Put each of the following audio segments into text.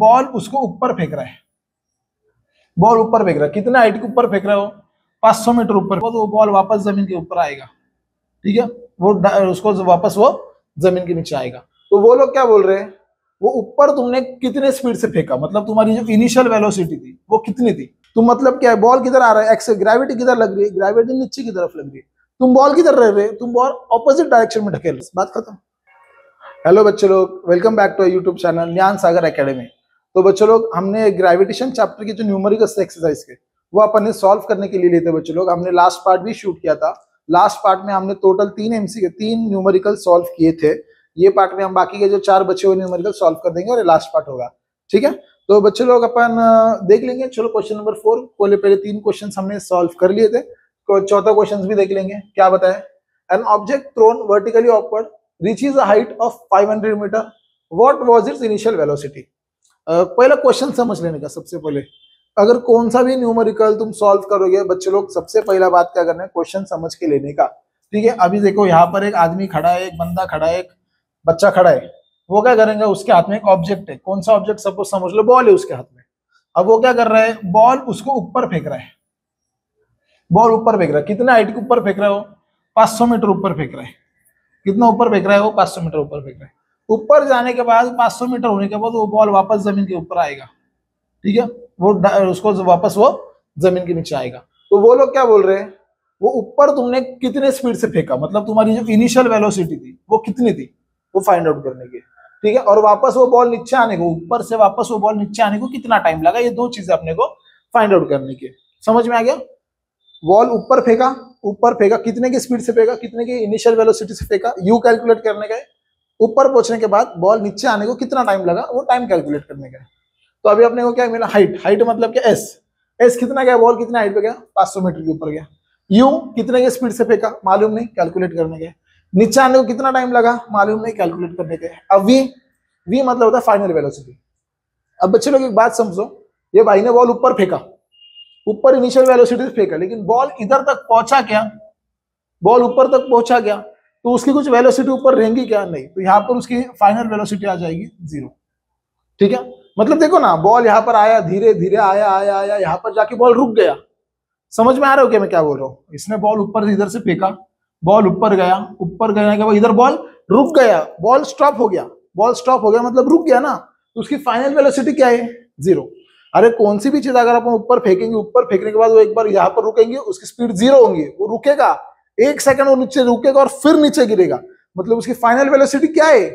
Ball उसको ऊपर फेंक रहा है। बॉल ऊपर फेंक रहा है। कितने हाइट के ऊपर फेंक रहा है वो? 500 मीटर ऊपर। तो वो बॉल वापस ज़मीन के ऊपर आएगा। ठीक है? वो उसको वापस वो ज़मीन के नीचे आएगा। तो वो लोग क्या बोल रहे हैं? वो ऊपर तुमने कितने स्पीड से फेंका? मतलब तुम्हारी जो इनिशियल वेलोसिटी थी, वो कितनी थी? तुम मतलब क्या है? बॉल किधर आ रहा है? एक्स ग्रेविटी किधर लग रही है? ग्रेविटी नीचे की तरफ़ लग रही है। तुम बॉल किधर रह रहे तुम बॉल ऑपोजिट डायरेक्शन में ढकेल। बात खत्म। हेलो बच्चे लोग welcome back to YouTube channel Gyan Sagar Academy तो बच्चों लोग, हमने ग्रेविटेशन चैप्टर की जो न्यूमरिकल एक्सरसाइज के, वो अपन ने सॉल्व करने के लिए लेते बच्चों लोग। हमने लास्ट पार्ट भी शूट किया था। लास्ट पार्ट में हमने टोटल तीन एमसी तीन न्यूमरिकल सॉल्व किए थे। ये पार्ट में हम बाकी के जो चार बच्चे हुए न्यूमेरिकल सॉल्व कर देंगे और लास्ट पार्ट होगा। ठीक है? तो बच्चे लोग अपन देख लेंगे। चलो क्वेश्चन नंबर फोर पहले पहले तीन क्वेश्चन हमने सॉल्व कर लिए थे। चौथा क्वेश्चन भी देख लेंगे। क्या बताए? An object thrown vertically upward reaches a height of 500 metre what was its initial velocity पहला क्वेश्चन समझ लेने का सबसे पहले। अगर कौन सा भी न्यूमेरिकल तुम सॉल्व करोगे, बच्चे लोग सबसे पहला बात क्या करना है? क्वेश्चन समझ के लेने का। ठीक है, अभी देखो यहाँ पर एक आदमी खड़ा है, एक बंदा खड़ा है, एक बच्चा खड़ा है। वो क्या करेंगे? उसके हाथ में एक ऑब्जेक्ट है। कौन सा ऑब्जेक्ट सपोज़ समझ लो? बॉल है उसके हाथ में। अब वो क्या कर रहा है? बॉल उसको ऊपर फेंक रहा है। बॉल ऊपर फेंक रहा है। कितना हाइट के ऊपर फेंक रहा है वो? 500 मीटर ऊपर फेंक रहा है। कितना ऊपर फेंक रहा है वो? 500 मीटर ऊपर फेंक रहा है। ऊपर जाने के बाद 500 मीटर होने के बाद वो बॉल वापस ज़मीन के ऊपर आएगा। ठीक है? वो उसको वापस वो ज़मीन के नीचे आएगा। तो वो लोग क्या बोल रहे हैं? वो ऊपर तुमने कितने स्पीड से फेंका? मतलब तुम्हारी जो इनिशियल वेलोसिटी थी, वो कितनी थी? वो फाइंड आउट करने के। ठीक है? और वापस वो बॉल नीचे आने को, ऊपर से वापस वो बॉल नीचे आने को कितना टाइम लगा? ये दो चीज़ें अपने को फाइंड आउट करने के। समझ में आ गया? बॉल ऊपर फेंका ऊपर फेंका, कितने की स्पीड से फेंका, कितने की इनिशियल वेलोसिटी से फेंका? यू कैलकुलेट करने का ऊपर पहुँचने के बाद बॉल नीचे आने को कितना टाइम लगा, वो टाइम कैलकुलेट करने का तो अभी अपने को क्या मिला? हाइट हाइट मतलब क्या? एस एस कितना गया? बॉल कितना हाइट पे गया? 500 मीटर के ऊपर गया। यू कितने के स्पीड से फेंका? मालूम नहीं कैलकुलेट करने के। नीचे आने को कितना टाइम लगा? मालूम नहीं कैलकुलेट करने के। अब वी वी मतलब होता है फाइनल वेलोसिटी अब बच्चे लोग एक बात समझो, ये भाई ने बॉल ऊपर फेंका। ऊपर इनिशियल वेलोसिटी से फेंका, लेकिन बॉल इधर तक पहुँचा क्या? बॉल ऊपर तक पहुँचा गया तो उसकी कुछ वेलोसिटी ऊपर रहेंगी क्या? नहीं। तो यहाँ पर उसकी फाइनल वेलोसिटी आ जाएगी ज़ीरो ठीक है? मतलब देखो ना बॉल यहाँ पर आया, धीरे धीरे आया आया आया, यहाँ पर जाके बॉल रुक गया। समझ में आ रहा हो क्या मैं क्या बोल रहा हूँ? इसने बॉल ऊपर से, इधर से फेंका बॉल ऊपर गया ऊपर गया के बाद इधर बॉल रुक गया बॉल स्टॉप हो गया। बॉल स्टॉप हो गया मतलब रुक गया ना। तो उसकी फाइनल वेलोसिटी क्या है? ज़ीरो अरे कौन सी भी चीज़ अगर अपन ऊपर फेंकेंगे, ऊपर फेंकने के बाद वो एक बार यहाँ पर रुकेंगे, उसकी स्पीड ज़ीरो होंगी। वो रुकेगा एक सेकंड वो नीचे रुकेगा और फिर नीचे गिरेगा। मतलब उसकी फाइनल वेलोसिटी क्या है?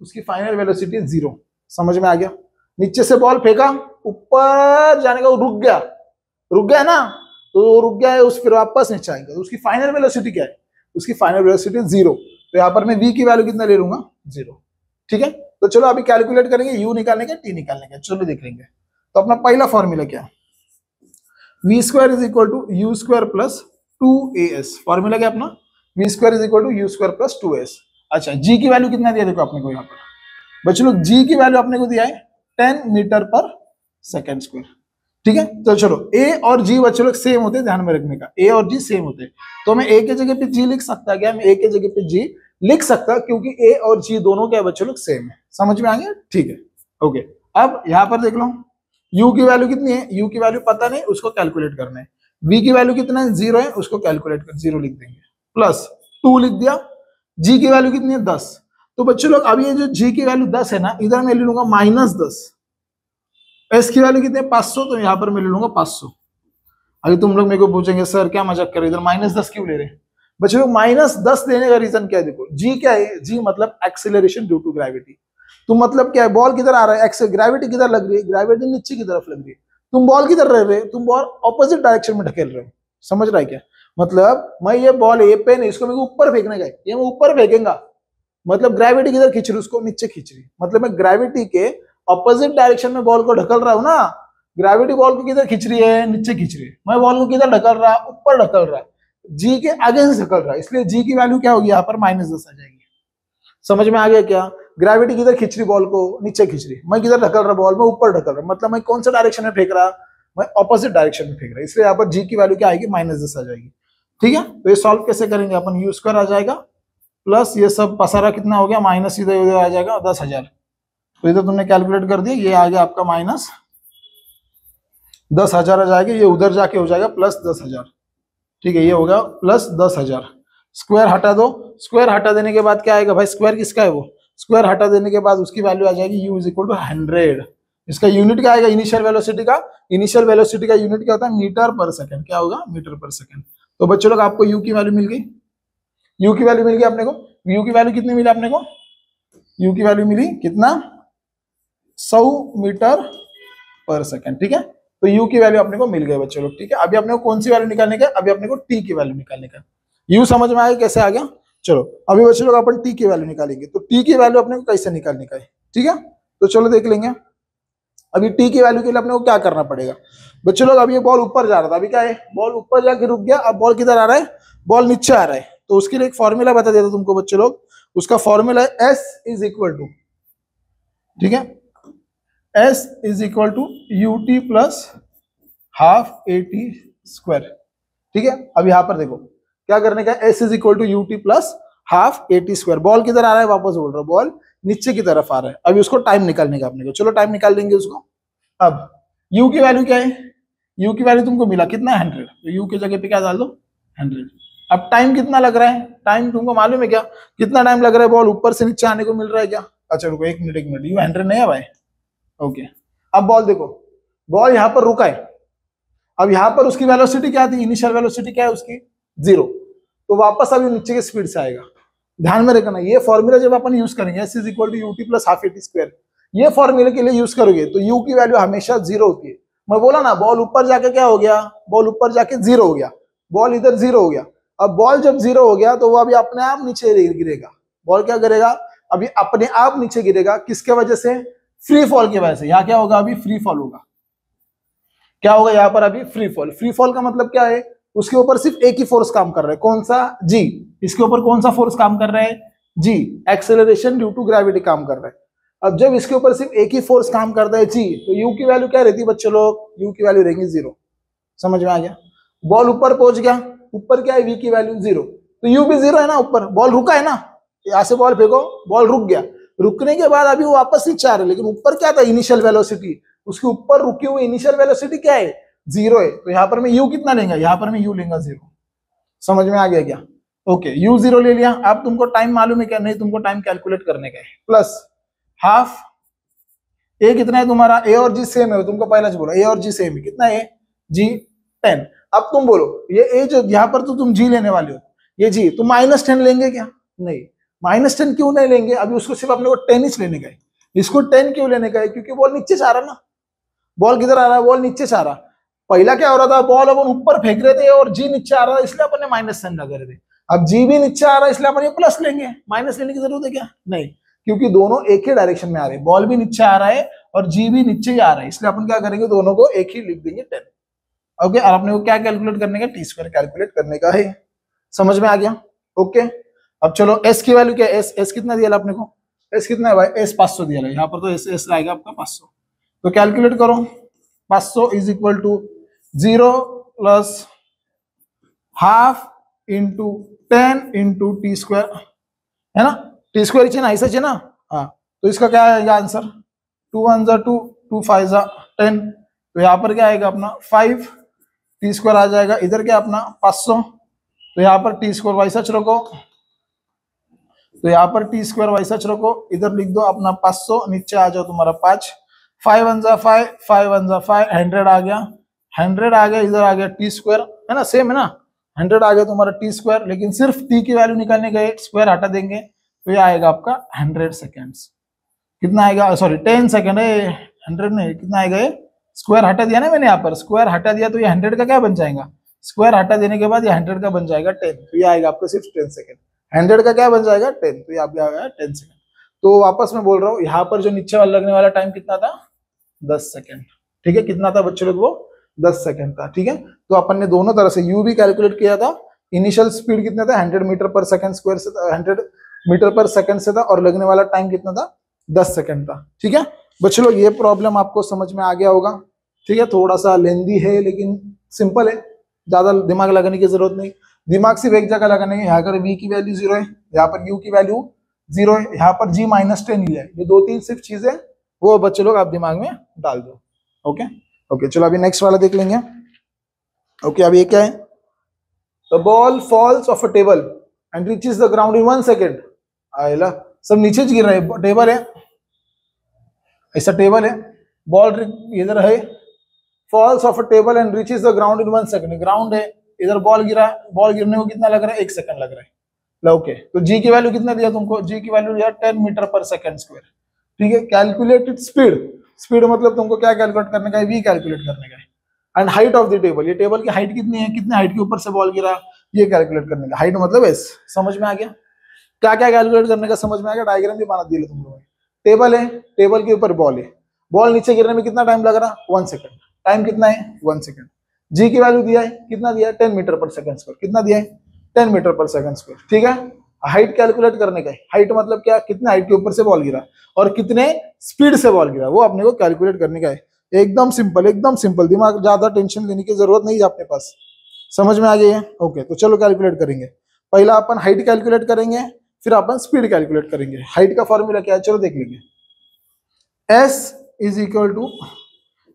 उसकी फाइनल वेलोसिटी ज़ीरो समझ में आ गया? नीचे से बॉल फेंका, ऊपर जाने का वो रुक गया। रुक गया ना? तो रुक गया है, उस फिर वापस नीचे आएगा। तो उसकी फाइनल वेलोसिटी क्या है? उसकी फाइनल वेलोसिटी ज़ीरो तो यहाँ पर मैं वी की वैल्यू कितना ले लूँगा? ज़ीरो ठीक है? तो चलो अभी कैलकुलेट करेंगे यू निकालने का टी निकालने का। चलो देख लेंगे तो अपना पहला फॉर्मूला क्या V square is equal to U square plus two A S. Formula क्या अपना? V square is equal to U square plus two S अच्छा जी की वैल्यू कितना दिया? देखो अपने को यहाँ पर। बच्चों लोग जी की वैल्यू अपने को दिया है ten metre per second square ठीक है? तो चलो ए और जी बच्चों लोग सेम होते ध्यान में रखने का। ए और जी सेम होते तो मैं ए के जगह पे जी लिख सकता क्या? मैं ए के जगह पे जी लिख सकता क्योंकि ए और जी दोनों क्या बच्चों लोग सेम है। समझ में आ गया? ठीक है। ओके अब यहाँ पर देख लो। यू की वैल्यू कितनी है? यू की वैल्यू पता नहीं, उसको कैलकुलेट करना है। वी की वैल्यू कितना है? ज़ीरो है, उसको कैलकुलेट कर ज़ीरो लिख देंगे। प्लस टू लिख दिया जी की वैल्यू कितनी है? दस। तो बच्चे लोग अभी ये जो जी की वैल्यू दस है ना, इधर मैं ले लूँगा माइनस दस। एस की वैल्यू कितनी है? पाँच सौ तो यहाँ पर मैं ले लूँगा पाँच सौ। अभी तुम लोग मेरे को पूछेंगे, सर, क्या मज़ाक कर रहे इधर माइनस दस क्यों ले रहे बच्चे लोग माइनस दस देने का रीजन क्या है? देखो जी क्या है? जी मतलब एक्सिलेशन ड्यू टू ग्रेविटी तो मतलब क्या है? बॉल किधर आ रहा है? एक्स ग्रेविटी किधर लग रही है? ग्रेविटी नीचे की तरफ़ लग रही है। तुम बॉल किधर रह रहे तुम बॉल ऑपोजिट डायरेक्शन में ढकेल रहे हो। समझ रहा है क्या? मतलब मैं ये बॉल ए पे नहीं इसको मेरे ऊपर फेंकने का ये मैं ऊपर फेंकेगा। मतलब ग्रेविटी किधर खींच रही उसको? नीचे खींच रही मतलब मैं ग्रेविटी के ऑपोजिट डायरेक्शन में बॉल को ढकल रहा हूँ ना ग्रेविटी बॉल को किधर खींच रही है? नीचे खींच रही है। मैं बॉल को किधर ढकल रहा? ऊपर ढकल रहा है। जी के आगे से ढकल रहा है। इसलिए जी की वैल्यू क्या होगी? यहाँ पर माइनस दस आ जाएगी। समझ में आ गया क्या? ग्रेविटी किधर खींच रही बॉल को? नीचे खींच रही। मैं किधर ढकल रहा बॉल में? ऊपर ढकल रहा। मतलब मैं कौन सा डायरेक्शन में फेंक रहा? मैं ऑपोजिट डायरेक्शन में फेंक रहा। इसलिए यहाँ पर जी की वैल्यू क्या आएगी? माइनस दस आ जाएगी। ठीक है? तो ये सॉल्व कैसे करेंगे? अपन यू स्क्वायर आ जाएगा। प्लस ये सब पसारा कितना हो गया? माइनस इधर उधर आ जाएगा। दस हज़ार। तो इधर तुमने कैलकुलेट कर दिया। ये आ गया आपका माइनस दस हज़ार आ जाएगा। ये उधर जाके हो जाएगा। प्लस दस हज़ार। ठीक है? ये होगा प्लस दस हज़ार। स्क्वायर हटा दो। स्क्वायर हटा देने के बाद क्या आएगा? भाई स्क्वायर किसका है वो? स्क्वायर हटा देने के बाद उसकी वैल्यू आ जाएगी u is equal to hundred इसका यूनिट क्या आएगा? इनिशियल वेलोसिटी का। इनिशियल वेलोसिटी का यूनिट क्या होता है? मीटर पर सेकंड क्या होगा? मीटर पर सेकंड तो बच्चों लोग, आपको यू की वैल्यू मिल गई? यू की वैल्यू मिल गई अपने को? यू की वैल्यू कितनी मिली अपने को? यू की वैल्यू मिली कितना? सौ मीटर पर सेकंड ठीक है? तो यू की वैल्यू अपने को मिल गई बच्चों लोग, ठीक है? अभी अपने को कौन सी वैल्यू निकालने का अभी अपने को टी की वैल्यू निकालने का यू समझ में आया? कैसे आ गया? चलो, अभी बच्चों लोग अपन टी की वैल्यू निकालेंगे। तो टी की वैल्यू अपने को कैसे निकालने का है? ठीक है? तो चलो देख लेंगे। अभी टी की वैल्यू के लिए अपने को क्या करना पड़ेगा? बच्चों लोग, अभी बॉल ऊपर जा रहा था। अभी क्या है? बॉल ऊपर जाके रुक गया। अब बॉल किधर आ रहा है? बॉल नीचे आ रहा है। तो उसके लिए एक फॉर्मूला बता देता तुमको बच्चे लोग। उसका फॉर्मूला है एस इज़ इक्वल टू ठीक है? S is equal to u t plus half a t square ठीक है? अब यहाँ पर देखो। क्या करने का s is equal to u t plus half a t square ball किधर आ रहा है? वापस बोल रहा हूँ बॉल नीचे की तरफ़ आ रहा है। अभी उसको टाइम निकालने का अपने को। चलो टाइम निकाल देंगे उसको। अब, u की वैल्यू क्या है? U की वैल्यू तुमको मिला कितना? है हंड्रेड तो u की जगह पे क्या डाल दो? हंड्रेड अब टाइम कितना लग रहा है? टाइम तुमको मालूम है क्या? कितना टाइम लग रहा है बॉल ऊपर से नीचे आने को मिल रहा है क्या? अच्छा रुको एक मिनट एक मिनट यू हंड्रेड नहीं है। भाई ओके अब बॉल देखो। बॉल यहाँ पर रुका है। अब यहाँ पर उसकी वेलोसिटी क्या थी? इनिशियल वेलोसिटी क्या है उसकी? ज़ीरो तो वापस अभी नीचे की स्पीड से आएगा। ध्यान में रखना, ये फॉर्मूला जब अपन यूज़ करेंगे s is equal to u t plus half a t square ये फॉर्मूले के लिए यूज़ करोगे तो यू की वैल्यू हमेशा ज़ीरो होती है। मैं बोला ना बॉल ऊपर जाके क्या हो गया? बॉल ऊपर जाके ज़ीरो हो गया। बॉल इधर ज़ीरो हो गया। अब बॉल जब ज़ीरो हो गया तो वो अभी अपने आप नीचे गिरेगा। बॉल क्या करेगा? अभी अपने आप नीचे गिरेगा। किसके वजह से? फ्री फॉल की वजह से। यहाँ क्या होगा? अभी फ्री फॉल होगा। क्या होगा यहाँ पर अभी? फ्री फॉल फ्री फॉल का मतलब क्या है? उसके ऊपर सिर्फ़ एक ही फोर्स काम कर रहा है। कौन सा? जी इसके ऊपर कौन सा फोर्स काम कर रहा है? G acceleration due to gravity काम कर रहा है। अब जब इसके ऊपर सिर्फ़ एक ही फोर्स काम करता है जी तो यू की वैल्यू क्या रहती है बच्चे लोग? यू की वैल्यू रहेंगी ज़ीरो समझ में आ गया? बॉल ऊपर पहुँच गया। ऊपर क्या है? वी की वैल्यू ज़ीरो तो यू भी ज़ीरो है ना ऊपर? बॉल रुका है ना? यहाँ से बॉल फेंको बॉल रुक गया। रुकने के बाद अभी वो वापस नीचे आ रहा लेकिन ऊपर क्या था? इनिशियल वेलोसिटी उसके ऊपर रुकी हुई इनिशियल वेलोसिटी क्या है? ज़ीरो है। तो यहाँ पर मैं यू कितना लेंगे? यहाँ पर मैं यू लेंगे ज़ीरो। समझ में आ गया क्या? ओके यू ज़ीरो ले लिया। अब तुमको टाइम मालूम है क्या? नहीं, तुमको टाइम कैलकुलेट करने का है। प्लस हाफ़ ए कितना है तुम्हारा? ए और जी सेम है। तुमको पहले बोला ए और जी सेम है। कितना है? जी टेन अब तुम बोलो, ये ए जो, यहाँ पर तो तुम जी लेने वाले हो। ये जी तुम माइनस टेन लेंगे क्या? नहीं। माइनस टेन क्यों नहीं लेंगे? अभी उसको सिर्फ़ अपने को टेन ही लेने का है। इसको टेन क्यों लेने का है? क्योंकि बॉल नीचे से आ रहा ना। बॉल किधर आ रहा है? बॉल नीचे से आ रहा पहला क्या हो रहा था? बॉल अपन ऊपर फेंक रहे थे और जी नीचे आ रहा था, इसलिए अपन ने माइनस टेन लगा रहे थे। अब जी भी नीचे आ रहा है, इसलिए अपन ये प्लस लेंगे। माइनस लेने की ज़रूरत है क्या? नहीं, क्योंकि दोनों एक ही डायरेक्शन में आ रहे हैं। बॉल भी नीचे आ रहा है और जी भी नीचे ही आ रहा है, इसलिए अपन क्या करेंगे? दोनों को एक ही लिख देंगे टेन ओके और अपने को क्या कैलकुलेट करने का? टी स्क्वायर कैलकुलेट करने का है। समझ में आ गया? ओके अब चलो एस की वैल्यू क्या एस एस कितना दिया अपने को? एस कितना है भाई? एस पाँच सौ दिया यहाँ पर तो एस एस आएगा आपका पाँच सौ। तो कैलकुलेट करो। पाँच सौ is equal to zero plus half into ten into t square, है ना? टी स्क्वायर चाहिए ना ऐसा चाहिए ना? हाँ तो इसका क्या आएगा आंसर? टू वन जा टू टू फाइव जा टेन। तो यहाँ पर क्या आएगा अपना? फाइव, टी स्क्वायर आ जाएगा। इधर क्या अपना? पाँच सौ। तो यहाँ पर टी स्क्वायर वाई सच रखो। तो यहाँ पर टी स्क्वायर वाई सच रखो। इधर लिख दो अपना पाँच सौ, नीचे आ जाओ तुम्हारा पाँच। फाइव वन जा फाइव फाइव वन जा फाइव, हंड्रेड आ गया। हंड्रेड आ गया इधर आ गया टी स्क्वायर, है ना सेम है ना? हंड्रेड आ गया तुम्हारा टी स्क्वायर, लेकिन सिर्फ़ टी की वैल्यू निकालने गए स्क्वायर हटा देंगे तो ये आएगा आपका हंड्रेड सेकेंड्स कितना आएगा? सॉरी टेन सेकेंड है हंड्रेड नहीं, कितना आएगा ये? स्क्वायर हटा दिया ना मैंने यहाँ पर स्क्वायर हटा दिया तो ये हंड्रेड का क्या बन जाएगा? स्क्वायर हटा देने के बाद ये हंड्रेड का बन जाएगा टेन तो ये आएगा आपका सिर्फ़ टेन सेकेंड हंड्रेड का क्या बन जाएगा? टेन तो ये आप आएगा टेन सेकेंड तो वापस मैं बोल रहा हूँ, यहाँ पर जो नीचे वाला लगने वाला टाइम कितना था? दस सेकेंड ठीक है, कितना था बच्चे लोग वो? दस सेकेंड था ठीक है? तो अपन ने दोनों तरह से यू भी कैलकुलेट किया था। इनिशियल स्पीड कितना था? Hundred metre per second square से था हंड्रेड मीटर पर सेकंड से था और लगने वाला टाइम कितना था? दस सेकंड था, ठीक है? बच्चे लोग ये प्रॉब्लम आपको समझ में आ गया होगा, ठीक है? थोड़ा सा लेंदी है, लेकिन सिंपल है। ज़्यादा दिमाग लगाने की ज़रूरत नहीं। दिमाग सिर्फ़ एक जगह लगाने यहाँ पर वी की वैल्यू ज़ीरो है, यहाँ पर यू की वैल्यू ज़ीरो है, यहाँ पर जी माइनस टेन ही है। ये दो तीन सिर्फ़ चीज़ें वो बच्चे लोग आप दिमाग में डाल दो ओके ओके चलो अभी नेक्स्ट वाला देख लेंगे। ओके अभी ये क्या है? The ball falls off a table and reaches the ground in one second आयला, सब नीचे गिर रहा है। टेबल है। ऐसा टेबल है। बॉल इधर है। Falls off a table and reaches the ground in one second ground है। इधर बॉल गिरा। बॉल गिरने को कितना लग रहा है? एक सेकंड लग रहा है। ओके तो जी की वैल्यू कितना दिया तुमको? जी की वैल्यू दिया टेन मीटर पर सेकंड स्क्वायर ठीक है? कैलकुलेटेड स्पीड स्पीड मतलब तुमको क्या कैलकुलेट करने का है? वी कैलकुलेट करने का है। And height of the table ये टेबल की हाइट कितनी है? कितने हाइट के ऊपर से बॉल गिरा? ये कैलकुलेट करने का। हाइट मतलब एस समझ में आ गया? क्या क्या कैलकुलेट करने का समझ में आ गया? डायग्राम भी बना दिया तुम लोगों ने। टेबल है टेबल के ऊपर बॉल है। बॉल नीचे गिरने में कितना टाइम लग रहा? वन सेकंड टाइम कितना है? वन सेकंड जी की वैल्यू दिया है, कितना दिया है? Ten metre per second square कितना दिया है? Ten metre per second square ठीक है? हाइट कैलकुलेट करने का हाइट मतलब क्या? कितने हाइट के ऊपर से बॉल गिरा और कितने स्पीड से बॉल गिरा, वो अपने को कैलकुलेट करने का है। एकदम सिंपल एकदम सिंपल दिमाग, ज़्यादा टेंशन लेने की ज़रूरत नहीं है अपने पास। समझ में आ गई है? ओके तो चलो कैलकुलेट करेंगे। पहला अपन हाइट कैलकुलेट करेंगे, फिर अपन स्पीड कैलकुलेट करेंगे। हाइट का फॉर्मूला क्या है? चलो देख लेंगे। S is equal to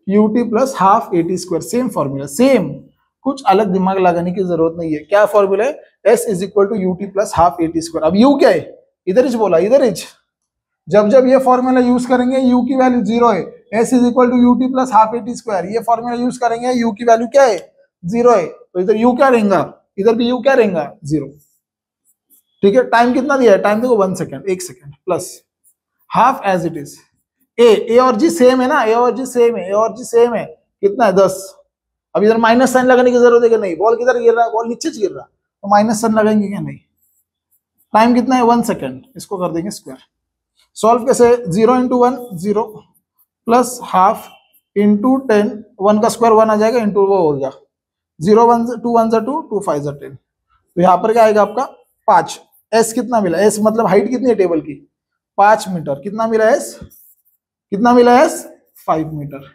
U T plus half A T square same formula same कुछ अलग दिमाग लगाने की ज़रूरत नहीं है। क्या फॉर्मूला है? S is equal to U T plus half A T square अब यू क्या है? इधर इज़ बोला, इधर इज़। जब जब ये फॉर्मूला यूज़ करेंगे यू की वैल्यू ज़ीरो है। S is equal to U T plus half A T square ये फॉर्मूला यूज़ करेंगे यू की वैल्यू क्या है? ज़ीरो है। तो इधर यू क्या रहेगा? इधर भी यू क्या रहेगा? ज़ीरो ठीक है? टाइम कितना दिया है? टाइम देखो वन सेकेंड एक second plus half as it is A और जी सेम है ना? ए और जी सेम है ए और जी सेम है। कितना है? दस। अब इधर माइनस साइन लगाने की ज़रूरत है कि नहीं? बॉल किधर गिर रहा है? बॉल नीचे गिर रहा है। तो माइनस साइन लगाएँगे क्या नहीं? टाइम कितना है? One second. इसको कर देंगे स्क्वायर। सॉल्व कैसे? Zero into one, zero plus half into ten one का स्क्वायर वन आ जाएगा इंटू वो हो गया। ज़ीरो वन टू वन जा टू टू फाइव जा टेन तो यहाँ पर क्या आएगा आपका? पाँच। एस कितना मिला? एस मतलब हाइट कितनी है टेबल की? पाँच मीटर। कितना मिला एस कितना मिला एस फाइव मीटर।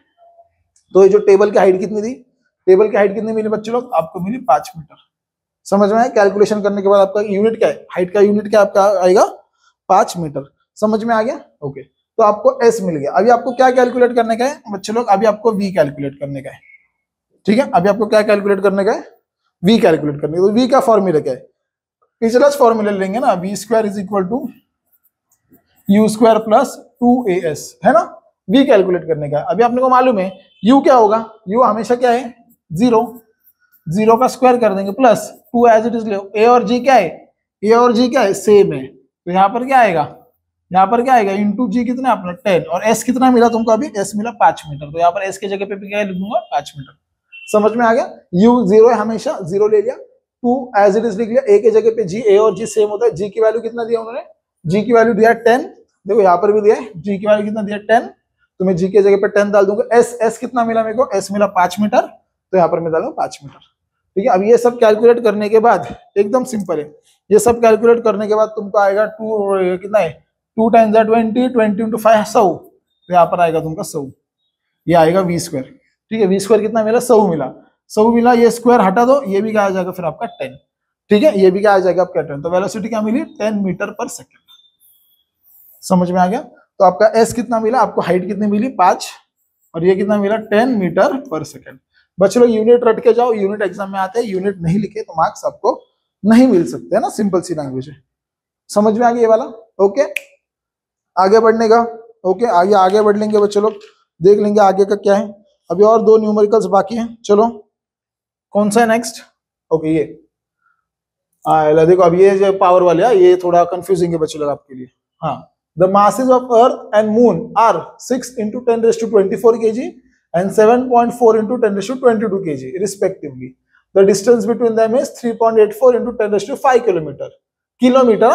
तो ये जो टेबल की हाइट कितनी थी? टेबल की हाइट कितनी मिली बच्चे लोग? आपको मिली पाँच मीटर। समझ में आए कैलकुलेशन करने के बाद आपका यूनिट क्या है? हाइट का यूनिट क्या आपका आएगा? पाँच मीटर। समझ में आ गया? ओके। तो आपको एस मिल गया। अभी आपको क्या कैलकुलेट करने का है? बच्चे लोग, अभी आपको वी कैलकुलेट करने का है। ठीक है? अभी आपको क्या कैलकुलेट करने का है? वी कैलकुलेट करने का। तो वी का फॉर्मूला क्या है? पिछला फॉर्मूला लेंगे ना, V square is equal to U square plus two A S. है ना? वी कैलकुलेट करने का अभी आपने को मालूम है, यू क्या होगा? यू हमेशा क्या है? ज़ीरो ज़ीरो का स्क्वायर कर देंगे plus two as it is ले ए और जी क्या है? ए और जी क्या है? सेम है। तो यहाँ पर क्या आएगा? यहाँ पर क्या आएगा? इंटू जी कितना अपना? टेन और एस कितना मिला तुमको अभी? एस मिला पाँच मीटर। तो यहाँ पर एस के जगह पे भी क्या लिखूँगा? पाँच मीटर। समझ में आ गया? यू ज़ीरो है हमेशा ज़ीरो ले लिया। टू एज इट इज़ लिख लिया। ए के जगह पे जी ए और जी सेम होता है। जी की वैल्यू कितना दिया उन्होंने? जी की वैल्यू दिया टेन देखो यहाँ पर भी दिया है। जी की वैल्यू कितना दिया? टेन तो मैं जी के जगह पे टेन डाल दूँगा। एस एस कितना मिला मेरे को? एस मिला पाँच मीटर। तो यहाँ पर मैं डालू पाँच मीटर। ठीक है, अब ये सब कैलकुलेट करने के बाद, एकदम सिंपल है। ये सब कैलकुलेट करने के बाद तुमको आएगा टू कितना है? Two times twenty twenty into five सौ। तो यहाँ पर आएगा तुमका सौ। ये आएगा वी स्क्वायर ठीक है वी स्क्वायर कितना मिला? सौ मिला। सौ मिला, ये स्क्वायर हटा दो, ये भी क्या आ जाएगा फिर आपका टेन ठीक है, ये भी क्या आ जाएगा आपका टेन तो वेलोसिटी क्या मिली? टेन मीटर पर सेकेंड समझ में आ गया? तो आपका एस कितना मिला? आपको हाइट कितनी मिली? पाँच। और ये कितना मिला? टेन मीटर पर सेकेंड बच्चों लोग यूनिट रट के जाओ यूनिट एग्ज़ाम में आते हैं यूनिट नहीं लिखे तो मार्क्स आपको नहीं मिल सकते है ना? सिंपल सी लैंग्वेज है। समझ में आ गया ये वाला? ओके आगे बढ़ने का? ओके आगे आगे बढ़ लेंगे बच्चे लोग देख लेंगे आगे का क्या है। अभी और दो न्यूमेरिकल्स बाकी हैं चलो। कौन सा है नेक्स्ट ओके ये। आ, देखो अब ये जो पावर वाले है ये थोड़ा कंफ्यूजिंग है बच्चे लोग आपके लिए। हाँ। The masses of Earth and Moon are 6 into 10 raised to 24 kg. And 7.4 into 10 raised to 22 kg, respectively. The distance between them is 3.84 into 10 raised to 5 kilometer. Kilometer.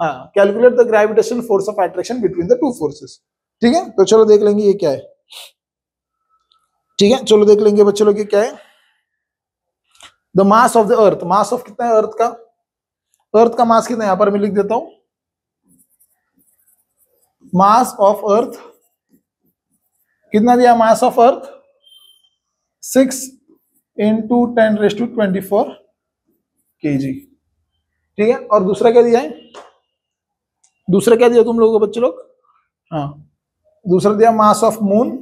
हाँ calculate the gravitation force of attraction between the two forces ठीक है? तो चलो देख लेंगे ये क्या है। ठीक है? चलो देख लेंगे बच्चों लोग ये क्या है। The mass of the earth mass of कितना है अर्थ का? अर्थ का मास कितना है? यहाँ पर मैं लिख देता हूँ। मास ऑफ़ अर्थ कितना दिया mass of earth six into ten raise to twenty four K G ठीक है? और दूसरा क्या दिया है? दूसरा क्या दिया तुम लोगों को बच्चे लोग? हाँ। दूसरा दिया mass of moon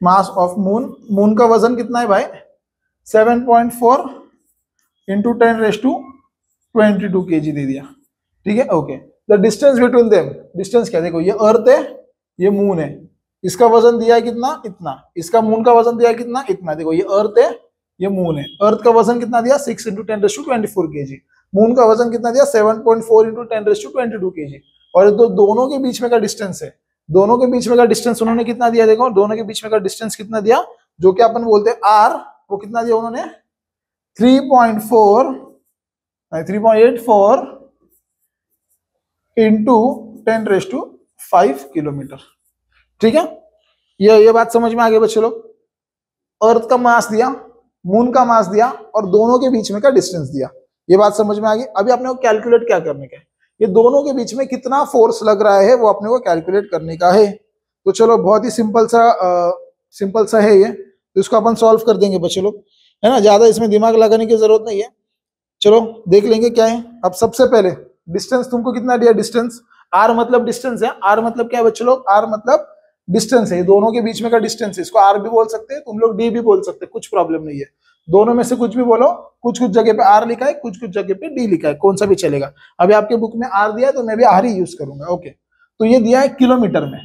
mass of moon moon का वज़न कितना है भाई? 7.4 point four into ten raise to twenty two K G दे दिया। ठीक है? Okay the distance between them distance क्या? देखो, ये अर्थ है, ये मून है। इसका वज़न दिया है कितना? इतना। इसका मून का वज़न दिया है कितना? इतना। देखो, ये अर्थ है, ये मून है। अर्थ का वज़न कितना दिया? Six into ten raise twenty four K G moon का वज़न कितना दिया? Seven point four into ten raise twenty two K G और दो, दोनों के बीच में का डिस्टेंस है। दोनों के बीच में का डिस्टेंस उन्होंने कितना दिया? देखो, दोनों के बीच में का डिस्टेंस कितना दिया? जो कि अपन बोलते हैं आर वो कितना दिया उन्होंने? Three point four three point eight four into ten raise to five kilometre ठीक है? ये ये बात समझ में आ गई बच्चे लोग? अर्थ का मास दिया मून का मास दिया और दोनों के बीच में का डिस्टेंस दिया। ये बात समझ में आ गई? अभी आपने को कैलकुलेट क्या करने का है? ये दोनों के बीच में कितना फोर्स लग रहा है वो अपने को कैलकुलेट करने का है। तो चलो बहुत ही सिंपल सा आ, सिंपल सा है ये। तो इसको अपन सॉल्व कर देंगे बच्चे लोग। है ना? ज़्यादा इसमें दिमाग लगाने की ज़रूरत नहीं है। चलो देख लेंगे क्या है। अब सबसे पहले डिस्टेंस तुमको कितना दिया? डिस्टेंस आर मतलब डिस्टेंस है। आर मतलब क्या है बच्चे लोग? आर मतलब डिस्टेंस है, दोनों के बीच में का डिस्टेंस है, इसको आर भी बोल सकते हैं, तुम लोग डी भी बोल सकते हैं, कुछ प्रॉब्लम नहीं है। दोनों में से कुछ भी बोलो कुछ कुछ जगह पे आर लिखा है कुछ कुछ जगह पे डी लिखा है, कौन सा भी चलेगा। अभी आपके बुक में आर दिया है तो मैं भी आर ही यूज़ करूँगा ओके तो ये दिया है किलोमीटर में,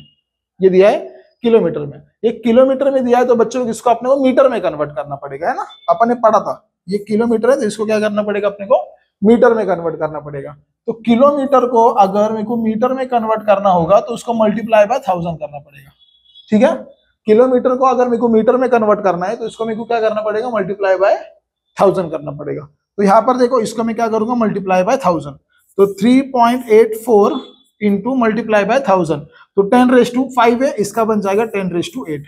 ये दिया है किलोमीटर में। एक किलोमीटर में दिया है तो बच्चों इसको अपने को मीटर में कन्वर्ट करना पड़ेगा, है ना? अपन ने पढ़ा था, ये किलोमीटर है तो इसको क्या करना पड़ेगा अपने को? मीटर में कन्वर्ट करना पड़ेगा। तो किलोमीटर को अगर मेरे को मीटर में कन्वर्ट करना होगा तो उसको मल्टीप्लाई बाय थाउज़ेंड करना पड़ेगा। ठीक है? किलोमीटर को अगर मेरे को मीटर में कन्वर्ट करना है तो इसको मेरे को क्या करना पड़ेगा? मल्टीप्लाई बाय थाउज़ेंड करना पड़ेगा। तो यहाँ पर देखो, इसको मैं क्या करूँगा? मल्टीप्लाई बाय थाउज़ेंड तो three point eight four into multiply by thousand तो टेन रेस टू फाइव है, इसका बन जाएगा टेन रेस टू एट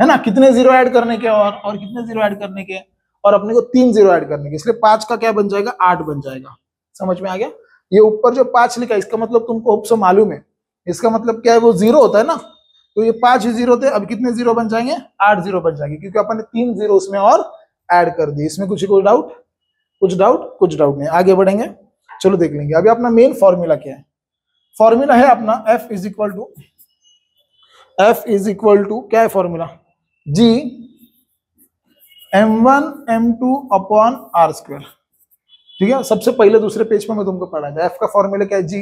है ना? कितने ज़ीरो ऐड करने के और और कितने ज़ीरो ऐड करने के? और अपने को तीन ज़ीरो ऐड करने के। इसलिए पाँच का क्या बन जाएगा? आठ बन जाएगा। समझ में आ गया? ये ऊपर जो पाँच लिखा है, इसका मतलब तुमको होप मालूम है। इसका मतलब क्या है, वो ज़ीरो होता है ना? तो ये पाँच ज़ीरो थे, अब कितने ज़ीरो बन जाएँगे? आठ ज़ीरो बन जाएँगे, क्योंकि अपन ने तीन ज़ीरो उसमें और ऐड कर दिए। इसमें कुछ कोई डाउट कुछ डाउट कुछ डाउट नहीं। आगे बढ़ेंगे। चलो देख लेंगे। अभी अपना मेन फॉर्मूला क्या है? फॉर्मूला है अपना F is equal to F is equal to क्या है formula G M one M two upon R square ठीक है? सबसे पहले दूसरे पेज पर मैं तुमको पढ़ा था एफ़ का फॉर्मूला क्या है? G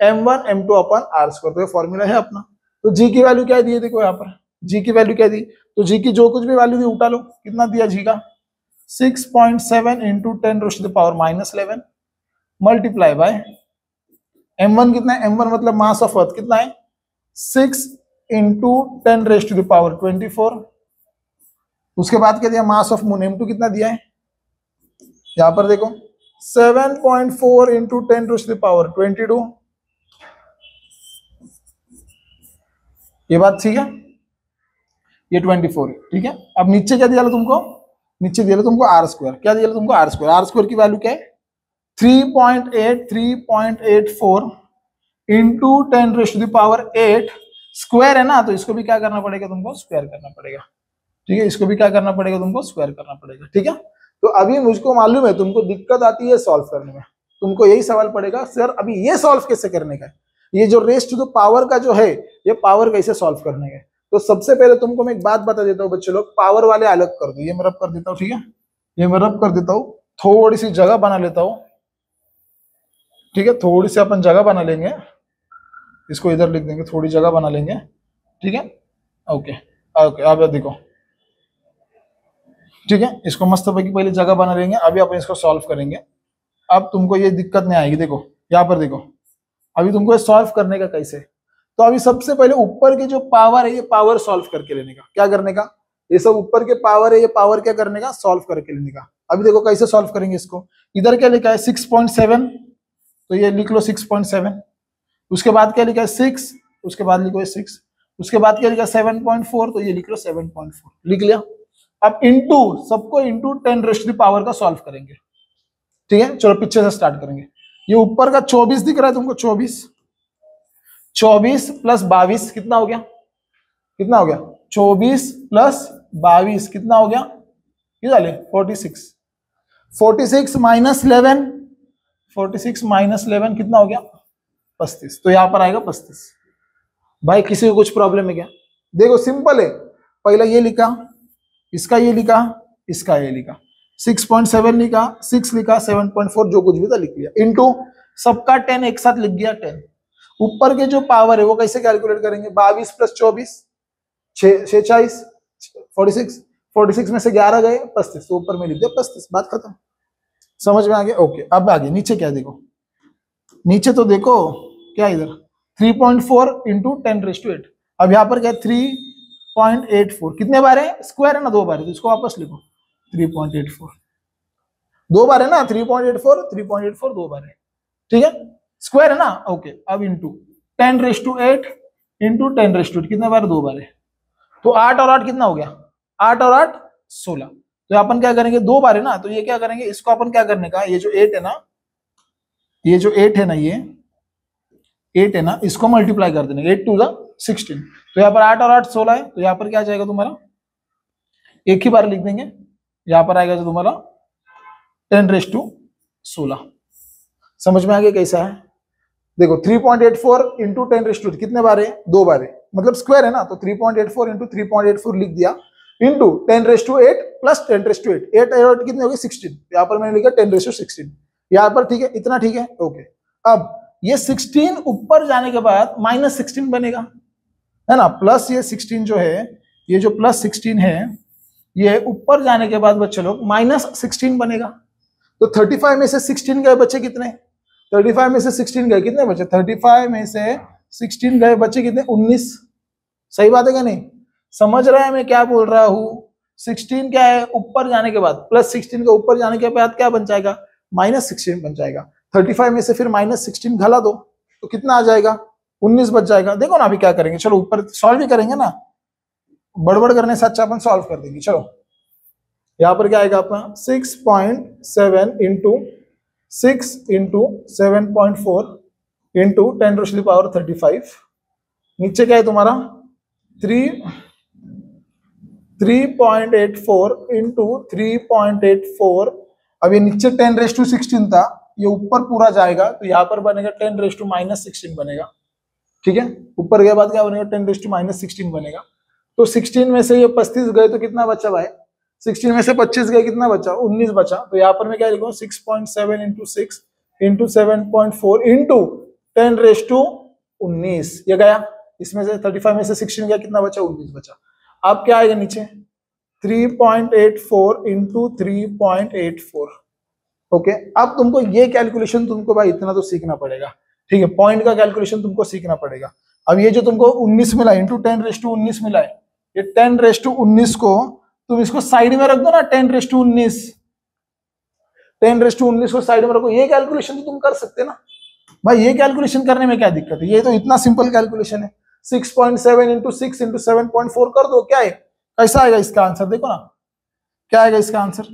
M one M two upon R square तो ये फॉर्मूला है अपना। तो जी की वैल्यू क्या दी देखो यहाँ पर। जी की वैल्यू क्या दी? तो जी की जो कुछ भी वैल्यू दी, उठा लो। कितना दिया जी का? Six point seven into ten raise power minus eleven multiply by M one कितना है? एम वन मतलब मास ऑफ़ अर्थ कितना है? Six into ten raise to the power twenty four उसके बाद क्या दिया? Mass of moon M two कितना दिया है? यहाँ पर देखो। Seven point four into ten to power twenty two ये बात ठीक है? ये ट्वेंटी फोर ठीक है? अब नीचे क्या दिया तुमको? नीचे दिया तुमको आर स्क्वायर क्या दिया तुमको आर स्क्वायर आर स्क्वायर की वैल्यू क्या है? Three point eight three point eight four into ten raise to the power eight square है ना? तो इसको भी क्या करना पड़ेगा तुमको? स्क्वायर करना पड़ेगा। ठीक है? इसको भी क्या करना पड़ेगा तुमको? स्क्वायर करना पड़ेगा। ठीक है? तो अभी मुझको मालूम है, तुमको दिक्कत आती है सॉल्व करने में। तुमको यही सवाल पड़ेगा, सर, अभी ये सॉल्व कैसे करने का ये जो रेस्ट टू पावर का जो है, ये पावर कैसे सॉल्व करने का तो सबसे पहले तुमको मैं एक बात बता देता हूँ, बच्चे लोग पावर वाले अलग कर दो। ये मैं रब कर देता हूँ, ठीक है? ये मैं रब कर देता हूँ, थोड़ी सी जगह बना लेता हूँ। ठीक है, थोड़ी सी अपन जगह बना लेंगे। इसको इधर लिख देंगे, थोड़ी जगह बना लेंगे। ठीक है? ओके ओके अब देखो। ठीक है? इसको मस्त की पहले जगह बना लेंगे। अभी अपन इसको सॉल्व करेंगे। अब तुमको ये दिक्कत नहीं आएगी। देखो, यहाँ पर देखो। अभी तुमको ये सॉल्व करने का कैसे? तो अभी सबसे पहले ऊपर के जो पावर है, ये पावर सॉल्व करके लेने का। क्या करने का? ये सब ऊपर के पावर है, ये पावर क्या करने का? सॉल्व करके लेने का। अभी देखो कैसे सॉल्व करेंगे इसको। इधर क्या लिखा है? सिक्स पॉइंट सेवन तो ये लिख लो सिक्स पॉइंट सेवन उसके बाद क्या लिखा है? सिक्स उसके बाद लिखो सिक्स उसके बाद क्या लिखा है? सेवन पॉइंट फोर तो ये लिख लो सेवन पॉइंट फोर लिख लिया? अब इंटू सबको इंटू टेन रेस्ट पावर का सॉल्व करेंगे। ठीक है? चलो पीछे से स्टार्ट करेंगे। ये ऊपर का चौबीस दिख रहा है तुमको? चौबीस। चौबीस प्लस बाईस कितना हो गया? कितना हो गया? चौबीस प्लस बाईस कितना हो गया? डाले forty six forty six minus eleven forty six minus eleven कितना हो गया? पस्तीस तो यहाँ पर आएगा पस्तीस भाई, किसी को कुछ प्रॉब्लम है क्या? देखो सिंपल है। पहला ये लिखा। इसका ये लिखा, इसका ये लिखा। सिक्स पॉइंट सेवन लिखा, सिक्स लिखा, सेवन पॉइंट फोर, जो कुछ भी था लिख लिया। इंटू सबका टेन एक साथ लिख गया टेन। ऊपर के जो पावर है, वो कैसे कैलकुलेट करेंगे? बाईस प्लस चौबीस छेचालीस फोर्टी सिक्स फोर्टी सिक्स में से ग्यारह गए पस्तीस तो ऊपर में लिख दिया पस्तीस बात खत्म। समझ में आ गया? ओके अब आगे, नीचे क्या देखो? नीचे तो देखो, क्या इधर? Three point four into ten raise to eight अब यहाँ पर क्या थ्री पॉइंट एट फोर। कितने बार है? स्क्वायर है ना, दो बार है तो इसको वापस लिखो। Three point eight four. दो बार है ना, three point eight four, three point eight four, दो बार है। ठीक है? स्क्वायर है ना? ओके, अब into ten raise to eight into ten raise to eight कितने बार? दो बार है। तो आठ और आठ कितना हो गया? आठ और आठ, सोलह। तो अपन क्या करेंगे? दो बार है ना तो ये क्या करेंगे? इसको अपन क्या करने का, ये जो एट है ना, ये जो एट है ना ये एट है ना, इसको मल्टीप्लाई कर देंगे एट टू द? सिक्सटीन तो यहाँ पर आठ और आठ सोलह है तो यहाँ पर क्या आ जाएगा तुम्हारा? एक ही बार लिख देंगे। यहाँ पर आएगा जो तुम्हारा टेन रेस टू सोलह। समझ में आ गया कैसा है? देखो 3.84 point eight four into ten raise to यहाँ बार है? दो बार है। मतलब स्क्वायर है ना तो 3.84 point eight four into three point eight four लिख दिया। Into ten raise to eight plus ten raise to eight eight eight कितने हो गए? सिक्सटीन यहाँ पर मैंने लिखा टेन रेस टू सिक्सटीन यहाँ पर ठीक है? इतना ठीक है? ओके अब ये सिक्सटीन ऊपर जाने के बाद माइनस सिक्सटीन बनेगा। है ना? प्लस ये सिक्सटीन जो है, ये जो प्लस सिक्सटीन है, ये ऊपर जाने के बाद बच्चे लोग माइनस सिक्सटीन बनेगा। तो थर्टी फाइव में से सिक्सटीन गए बच्चे कितने? थर्टी फाइव में से सिक्सटीन गए कितने बच्चे? थर्टी फाइव में से सिक्सटीन गए बच्चे कितने? उन्नीस। सही बात है क्या नहीं? समझ रहा है मैं क्या बोल रहा हूँ? सिक्सटीन क्या है? ऊपर जाने के बाद। प्लस सिक्सटीन के ऊपर जाने के बाद क्या बन जाएगा? माइनस सिक्सटीन बन जाएगा। थर्टी फाइव में से फिर माइनस सिक्सटीन घला दो तो कितना आ जाएगा? उन्नीस बच जाएगा। देखो ना अभी क्या करेंगे। चलो ऊपर सॉल्व भी करेंगे ना। बड़बड़ करने से अच्छा अपन सॉल्व कर देंगे। चलो। यहाँ पर क्या आएगा अपना? Six point seven into six into seven point four into ten रोशली power thirty five नीचे क्या है तुम्हारा? Three three point eight four into three point eight four अब ये नीचे टेन रेस टू सिक्सटीन था। ये ऊपर पूरा जाएगा तो यहाँ पर बनेगा ten raise to minus sixteen बनेगा। ठीक है? ऊपर गए बाद क्या बनेगा ten raise to minus sixteen बनेगा। तो सिक्सटीन में से ये पस्तीस गए तो कितना बचा भाई? सिक्सटीन में से पच्चीस गए, कितना बचा? उन्नीस बचा। तो यहाँ पर मैं क्या लिखूँ? Six point seven into six into seven point four into ten raise to उन्नीस। ये गया? इसमें से थर्टी फाइव में से सिक्सटीन गया, कितना बचा? उन्नीस बचा। अब क्या आएगा नीचे? Three point eight four into three point eight four okay? अब तुमको ये कैलकुलेशन तुमको भाई इतना तो सीखना पड़ेगा। ठीक है पॉइंट का कैलकुलेशन तुमको सीखना पड़ेगा। अब ये जो तुमको 19 मिला इंटू टेन रेस टू उन्नीस मिला है, ये टेन रेस टू उन्नीस को तुम इसको साइड में रख दो ना टेन रेस टू उन्नीस। टेन रेस टू उन्नीस को साइड में रखो, ये कैलकुलेशन तो तुम कर सकते ना। भाई, ये कैलकुलेशन करने में क्या दिक्कत है? ये तो इतना सिंपल कैलकुलेशन है। Six point seven into six into seven point four कर दो, क्या है? कैसा आएगा इसका आंसर देखो ना। क्या आएगा इसका answer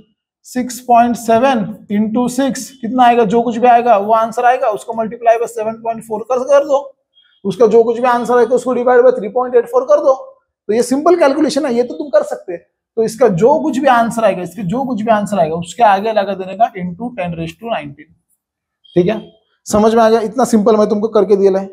six point seven into six कितना आएगा? जो कुछ भी आएगा, वो आंसर आएगा। उसको multiply by seven point four कर कर दो। उसका जो कुछ भी आंसर आएगा, उसको divide by three point eight four कर दो। तो ये सिंपल कैलकुलेशन है, ये तो तुम कर सकते तो इसका जो कुछ भी आंसर आएगा, इसके जो कुछ भी आंसर आएगा, उसके आगे लगा देने का into ten raise to nineteen ठीक है? समझ में आ गया? इतना सिंपल मैं तुमको करके दिया है।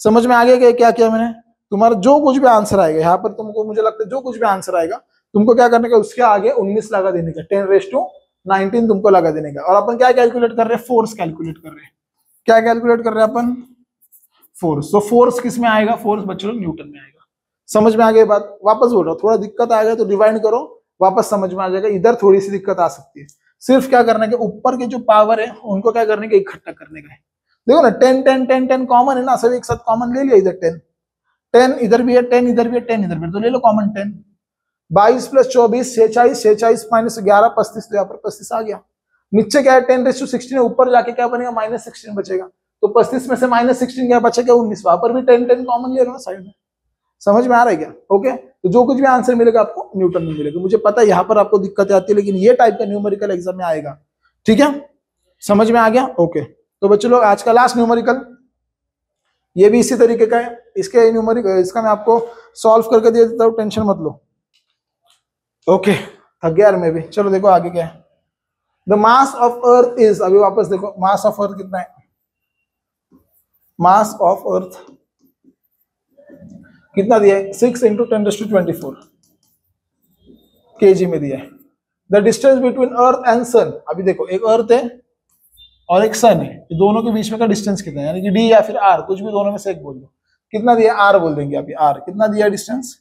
समझ में आ गया क्या किया मैंने? तुम्हारा जो कुछ भी आंसर आएगा, यहाँ पर तुमको, मुझे लगता है जो कुछ भी आंसर आएगा तुमको क्या करने का, उसके आगे उन्नीस लगा देने का, टेन रेस टू नाइनटीन तुमको लगा देने का। और अपन क्या कैलकुलेट कर रहे हैं? फोर्स कैलकुलेट कर रहे हैं। क्या कैलकुलेट कर रहे हैं अपन? फोर्स तो फोर्स किसमें आएगा? फोर्स बच्चों न्यूटन में आएगा। समझ में आ गई बात? वापस बोल रहा हूँ, थोड़ा दिक्कत आ गया तो डिवाइड करो, वापस समझ में आ जाएगा। इधर थोड़ी सी दिक्कत आ सकती है। सिर्फ़ क्या करने के, ऊपर के जो पावर है, उनको क्या करने का, इकट्ठा करने का है। देखो ना ten ten ten ten common है ना, सभी एक साथ कॉमन ले लिया, इधर टेन टेन इधर भी है टेन इधर भी है टेन इधर भी है। तो ले लो कॉमन टेन बाईस प्लस चौबीस, छेचालीस छेचालीस माइनस ग्यारह पस्तीस तो यहाँ पर पस्तीस आ गया। नीचे क्या है? टेन रेस टू सिक्सटीन ऊपर जाके क्या बनेगा? माइनस सिक्सटीन बचेगा। तो पस्तीस में से माइनस सिक्सटीन क्या बचेगा? उन्नीस। वहाँ पर भी टेन टेन कॉमन ले लो ना साइड में। समझ में आ रहा है क्या? ओके? तो जो कुछ भी आंसर मिलेगा आपको न्यूटन में मिलेगा। मुझे पता है, यहाँ पर आपको दिक्कत आती है, लेकिन ये टाइप का न्यूमेरिकल एग्ज़ाम में आएगा। ठीक है? समझ में आ गया? ओके। तो बच्चों लोग, आज का लास्ट न्यूमेरिकल ये भी इसी तरीके का है। इसके न्यूमरिक इसका मैं आपको सॉल्व करके दे देता हूँ, टेंशन मत लो। ओके थक गया मैं भी। चलो देखो आगे क्या है। The mass of earth is अभी वापस देखो मास ऑफ़ अर्थ कितना है? मास ऑफ़ अर्थ कितना दिया है? Six into ten two twenty four K G में दिया है। The distance between earth and sun अभी देखो, एक अर्थ है और एक सन है। दोनों के बीच में का डिस्टेंस कितना है? यानी कि डी या फिर आर कुछ भी दोनों में से एक बोल दो। कितना दिया? आर बोल देंगे अभी आर कितना दिया distance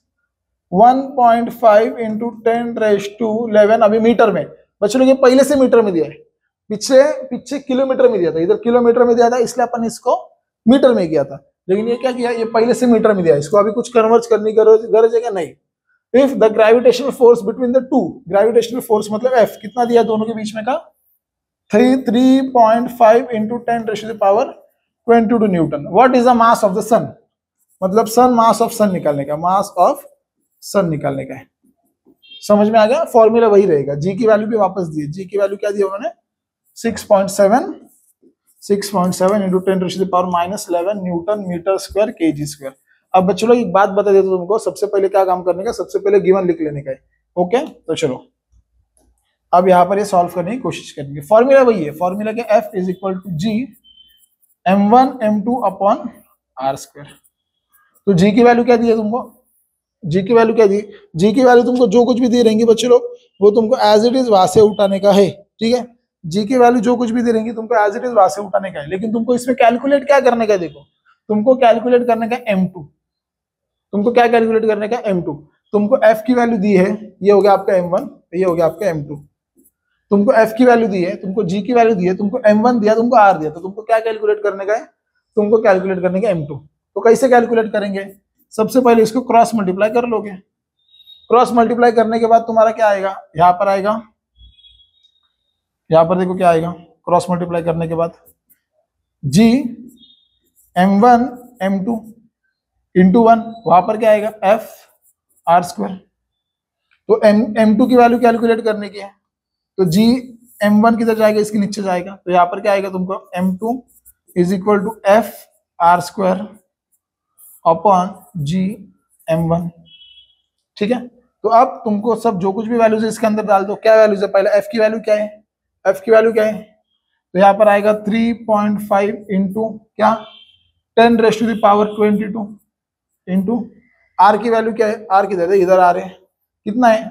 1.5 point five into ten raise to eleven अभी मीटर में। बच्चों लोग ये पहले से मीटर में दिया है। पीछे पीछे किलोमीटर में दिया था। इधर किलोमीटर में दिया था, इसलिए अपन इसको मीटर में किया था। लेकिन ये क्या किया? ये पहले से मीटर में दिया इसको अभी कुछ कन्वर्ट करने की गरज है क्या? नहीं। If the gravitational force between the two gravitational force मतलब एफ़ कितना दिया दोनों के बीच में का? Three three point five into ten raise power twenty two newton what is the mass of the sun मतलब सन मास ऑफ़ सन निकालने का। मास ऑफ़ सन निकालने का है। समझ में आ गया? फॉर्मूला वही रहेगा। जी की वैल्यू भी वापस दिए। जी की वैल्यू क्या दी उन्होंने? Six point seven six point seven into ten to power minus eleven newton metre square K G square अब लोग एक बात बता देते तुमको। सबसे पहले क्या काम करने का? सबसे पहले गिवन लिख लेने का है। ओके? तो चलो। अब यहाँ पर ये सॉल्व करने की कोशिश करेंगे। फॉर्मूला वही है। फॉर्मूला के F is equal to G M one M two upon R square तो जी की वैल्यू क्या दी है तुमको? जी की वैल्यू क्या दी जी? की वैल्यू तुमको जो कुछ भी दी रहेंगी बच्चे लोग, वो तुमको एज इट इज़ वहाँ से उठाने का है, ठीक है? जी की वैल्यू जो कुछ भी दे रहेंगी तुमको एज इट इज़ वहाँ से उठाने का है। लेकिन तुमको इसमें कैलकुलेट क्या करने का देखो? तुमको कैलकुलेट करने का एम टू तुमको क्या कैलकुलेट करने का एम टू तुमको एफ़ की वैल्यू दी है, ये हो गया आपका एम वन ये हो गया आपका एम टू तुमको एफ़ की वैल्यू दी है, तुमको जी की वैल्यू दी है, तुमको एम वन दिया, तुमको आर दिया तो तुमको क्या कैलकुलेट करने का है? तुमको कैलकुलेट करने का एम टू तो कैसे कैलकुलेट करेंगे? सबसे पहले इसको क्रॉस मल्टीप्लाई कर लोगे। क्रॉस मल्टीप्लाई करने के बाद तुम्हारा क्या आएगा? यहाँ पर आएगा। यहाँ पर देखो क्या आएगा। क्रॉस मल्टीप्लाई करने के बाद G M one M two into one वहाँ पर क्या आएगा? एफ़ आर स्क्वायर तो एम एम टू की वैल्यू कैलकुलेट करने की है। तो जी एम वन किधर जाएगा? इसके नीचे जाएगा। तो यहाँ पर क्या आएगा तुमको? M two is equal to F R square upon G M one ठीक है? तो अब तुमको सब जो कुछ भी वैल्यूज़ इसके अंदर डाल दो। क्या वैल्यूज़ है? पहले एफ़ की वैल्यू क्या है? एफ़ की वैल्यू क्या है? तो यहाँ पर आएगा थ्री पॉइंट फाइव इंटू क्या? Ten raise to the power twenty two into R की वैल्यू क्या है? आर की दे इधर आ रहे कितना है?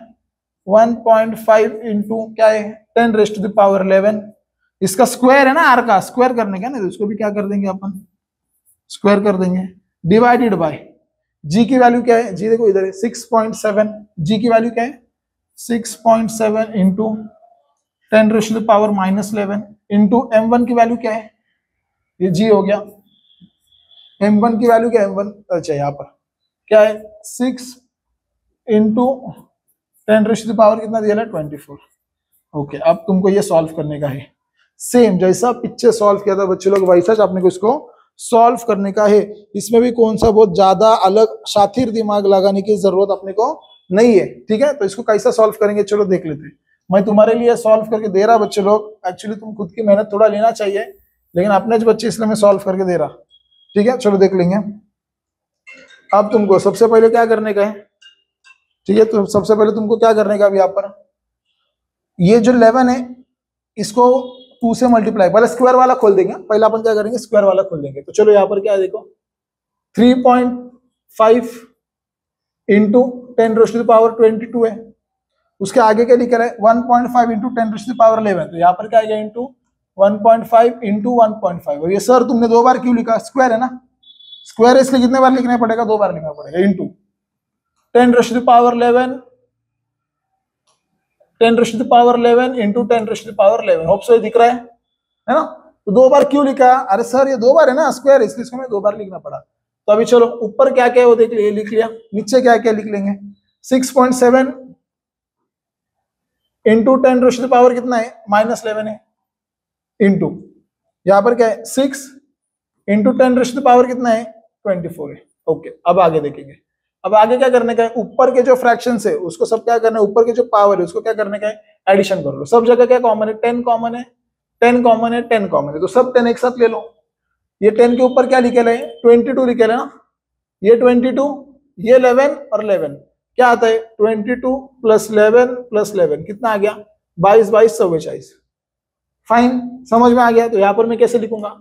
1.5 पॉइंट फाइव इंटू क्या है? Ten raise to the power eleven इसका स्क्वायर है ना आर का? स्क्वायर करने का ना? तो इसको भी क्या कर देंगे अपन? स्क्वायर कर देंगे। डिवाइडेड बाय जी की वैल्यू क्या है? जी देखो इधर है सिक्स पॉइंट सेवन जी की वैल्यू क्या है? Six point seven into ten to power minus eleven into M one की वैल्यू क्या है? ये जी हो गया। एम वन की वैल्यू क्या एम वन अच्छा यहाँ पर। क्या है? Six into ten to power कितना दिया ट्वेंटी फोर ओके अब तुमको ये सॉल्व करने का है। सेम जैसा पिक्चर सॉल्व किया था, बच्चे लोग, वैसा आपने को इसको सॉल्व करने का है। इसमें भी कौन सा बहुत ज़्यादा अलग शातिर दिमाग लगाने की ज़रूरत अपने को नहीं है, ठीक है? तो इसको कैसा सॉल्व करेंगे? चलो देख लेते हैं। मैं तुम्हारे लिए सॉल्व करके दे रहा बच्चे लोग। एक्चुअली तुम खुद की मेहनत थोड़ा लेना चाहिए, लेकिन अपने जो बच्चे इसलिए मैं सॉल्व करके दे रहा। ठीक है? चलो देख लेंगे। अब तुमको सबसे पहले क्या करने का है? ठीक है? तो सबसे पहले तुमको क्या करने का अभी यहाँ पर? ये जो लेवन है, इसको टू से मल्टीप्लाई पहले स्क्वायर वाला खोल देंगे, पहले अपन क्या करेंगे स्क्वायर वाला खोल देंगे। तो चलो यहाँ पर क्या देखो three point five into ten रोशनी पावर ट्वेंटी टू है। उसके आगे क्या लिखा है one point five into ten रोशनी पावर इलेवन तो यहाँ पर क्या आएगा into one point five into one point five और ये सर तुमने दो बार क्यों लिखा? स्क्वायर है ना? स्क्वायर इसलिए कितने बार लिखना पड़ेगा? दो बार लिखना पड़ेगा इंटू टेन रोशनी power eleven ten raise power eleven into ten raise power eleven hope so दिख रहा है? है ना? तो दो बार क्यों लिखा? अरे सर, ये दो बार है ना स्क्वायर इसलिए इसको दो बार लिखना पड़ा। तो अभी चलो, ऊपर क्या क्या है वो देख लिया लिख लिया। नीचे क्या क्या लिख लेंगे? Six point seven into ten raise to power कितना है? माइनस इलेवन है। इंटू यहाँ पर क्या है? Six into ten raise to power कितना है? ट्वेंटी फोर है। ओके अब आगे देखेंगे। अब आगे क्या करने का है? ऊपर के जो फ्रैक्शन है, उसको सब क्या करना है? ऊपर के जो पावर है, उसको क्या करने का है? एडिशन कर लो सब जगह क्या कॉमन है? टेन कॉमन है। टेन कॉमन है टेन कॉमन है। तो सब टेन एक साथ ले लो। ये टेन के ऊपर क्या लिखे ले ट्वेंटी टू लिखे ना? ये ट्वेंटी टू ये इलेवन और इलेवन क्या आता है? Twenty two plus eleven plus eleven कितना आ गया? बाईस बाईस चौबीस फाइन समझ में आ गया? तो यहाँ पर मैं कैसे लिखूँगा?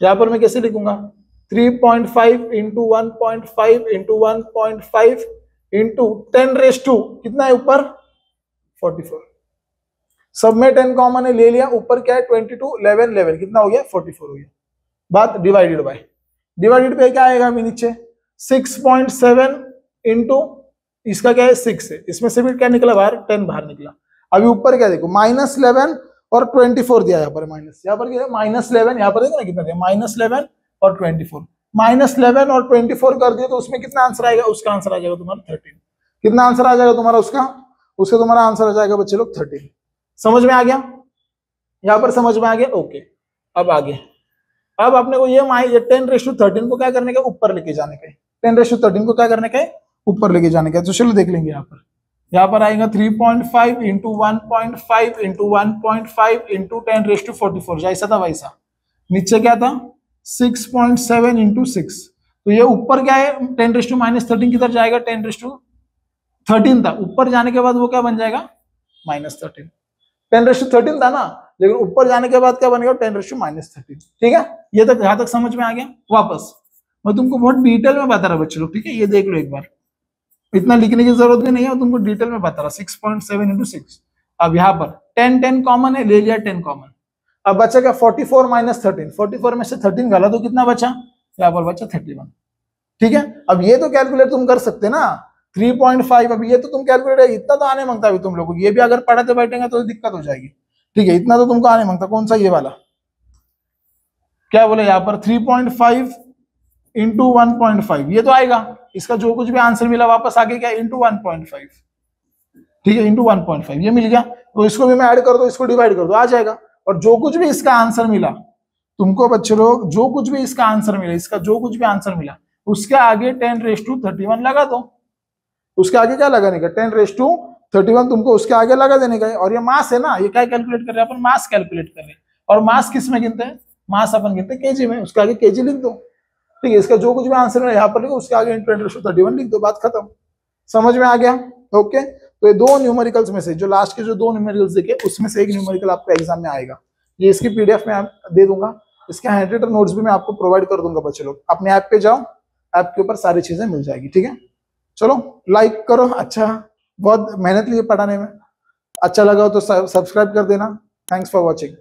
यहाँ पर मैं कैसे लिखूँगा? Three point five into one point five into one point five into ten raise to कितना है ऊपर? फोर्टी फोर सब में टेन कॉमन है, ले लिया, ऊपर क्या है? ट्वेंटी टू इलेवन इलेवन कितना हो गया? फोर्टी फोर हो गया. बात डिवाइडेड बाय डिवाइडेड पे क्या आएगा अभी नीचे? सिक्स पॉइंट सेवन इंटू इसका क्या है? सिक्स है. इसमें से भी क्या निकला बाहर? टेन बाहर निकला. अभी ऊपर क्या देखो? माइनस इलेवन और ट्वेंटी फोर दिया यहाँ पर माइनस यहाँ पर क्या माइनस इलेवन यहाँ पर देखो ना कितना दिया? माइनस इलेवन और ट्वेंटी फोर माइनस इलेवन और ट्वेंटी फोर कर दिया तो उसमें कितना आंसर आएगा? उसका आंसर आ जाएगा तुम्हारा थर्टीन कितना आंसर आ जाएगा तुम्हारा उसका? उसका तुम्हारा आंसर आ जाएगा बच्चे लोग थर्टीन समझ में आ गया? यहाँ पर समझ में आ गया? ओके अब आगे. अब अपने को ये माई ये टेन रेशू थर्टीन को क्या करने का? ऊपर लेके जाने का टेन रेशू थर्टीन को क्या करने का ऊपर लेके जाने का तो चलो देख लेंगे यहाँ पर. यहाँ पर आएगा three point five into one point five into one point five into ten raise to forty four जैसा था वैसा. नीचे क्या था? Six point seven into six तो ये ऊपर क्या है? Ten raise to minus thirteen किधर जाएगा? टेन रेस टू थर्टीन था। ऊपर जाने के बाद वो क्या बन जाएगा? Minus thirteen ten raise to thirteen था ना? लेकिन ऊपर जाने के बाद क्या बनेगा ten raise to minus thirteen ठीक है? ये तक यहाँ तक समझ में आ गया। वापस। मैं तुमको बहुत डिटेल में बता रहा बच्चों, ठीक है? ये देख लो एक बार। इतना लिखने की ज़रूरत भी नहीं है तुमको डिटेल में बता रहा six point seven into six अब यहाँ पर टेन टेन कॉमन है, ले लिया टेन कॉमन अब क्या? Forty four minus thirteen forty four में से थर्टीन गाला तो कितना बचा? यहाँ पर बचा? थर्टी वन ठीक है? अब ये तो कैलकुलेट तुम कर सकते ना। थ्री पॉइंट फाइव अब ये तो तुम कैलकुलेट इतना तो आने माँगता अभी तुम लोग ये भी अगर पढ़ाते बैठेंगे तो दिक्कत हो जाएगी। ठीक है? इतना तो तुमको आने माँगता कौन सा ये वाला? क्या बोले यहाँ पर? Three point five into one point five ये तो आएगा। इसका जो कुछ भी आंसर मिला वापस आगे क्या? इंटू वन पॉइंट फाइव ठीक है? इंटू वन पॉइंट फाइव ये मिल गया। तो इसको भी मैं ऐड कर दो, इसको डिवाइड कर दो। आ जाएगा। और जो कुछ भी इसका आंसर मिला, तुमको बच्चे लोग, जो कुछ भी इसका आंसर मिला, इसका जो कुछ भी आंसर मिला, उसके आगे ten raise to thirty one लगा दो। उसके आगे क्या लगाने का? Ten raise to thirty one तुमको उसके आगे लगा देने का और ये मास है ना, ये क्या कैलकुलेट कर रहे हैं? अपन मास कैलकुलेट कर रहे हैं। और मास किसमें गिनते हैं? मास अपन गिनते हैं केजी में। उसके आगे केजी लिख दो। ठीक है, इसका जो कुछ भी आंसर है यहाँ पर लिखो, उसके आगे थर्टी वन लिख दो, बात खत्म। समझ में आ गया? ओके? तो ये दो न्यूमेरिकल्स में से, जो लास्ट के जो दो न्यूमेरिकल्स देखे, उसमें से एक न्यूमेरिकल आपका एग्ज़ाम में आएगा। ये इसकी पीडीएफ में दे दूँगा। इसके हैंड रिटन नोट्स भी मैं आपको प्रोवाइड कर दूँगा बच्चे लोग। अपने ऐप पे जाओ ऐप के ऊपर सारी चीज़ें मिल जाएगी, ठीक है? चलो लाइक करो अच्छा बहुत मेहनत लिए पढ़ाने में। अच्छा लगा हो तो सब्सक्राइब कर देना। Thanks for watching